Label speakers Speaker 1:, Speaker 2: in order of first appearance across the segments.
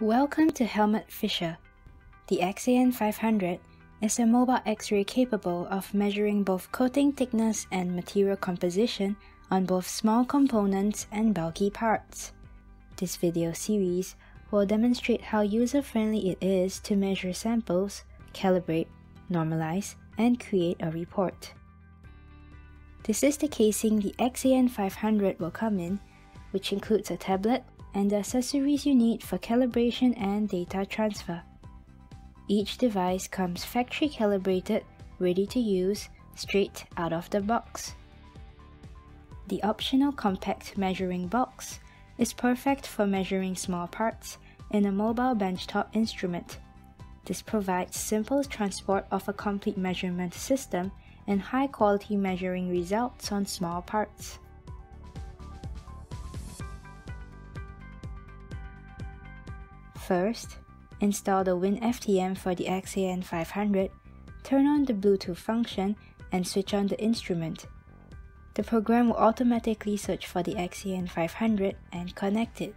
Speaker 1: Welcome to Helmut Fischer. The XAN 500 is a mobile X-ray capable of measuring both coating thickness and material composition on both small components and bulky parts. This video series will demonstrate how user-friendly it is to measure samples, calibrate, normalize, and create a report. This is the casing the XAN 500 will come in, which includes a tablet, and the accessories you need for calibration and data transfer. Each device comes factory calibrated, ready to use, straight out of the box. The optional compact measuring box is perfect for measuring small parts in a mobile benchtop instrument. This provides simple transport of a complete measurement system and high quality measuring results on small parts. First, install the WinFTM for the XAN 500, turn on the Bluetooth function, and switch on the instrument. The program will automatically search for the XAN 500 and connect it.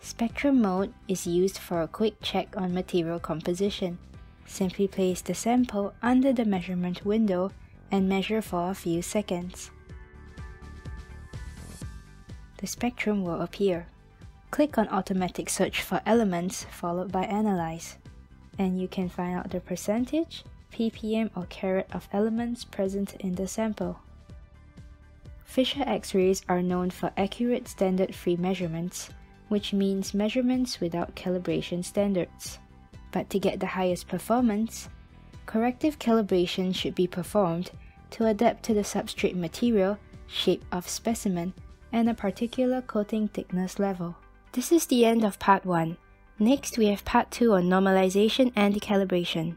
Speaker 1: Spectrum mode is used for a quick check on material composition. Simply place the sample under the measurement window and measure for a few seconds. The spectrum will appear. Click on Automatic Search for elements followed by Analyze, and you can find out the percentage, ppm or carat of elements present in the sample. Fischer X-rays are known for accurate standard-free measurements, which means measurements without calibration standards. But to get the highest performance, corrective calibration should be performed to adapt to the substrate material, shape of specimen, and a particular coating thickness level. This is the end of part 1. Next, we have part 2 on normalization and calibration.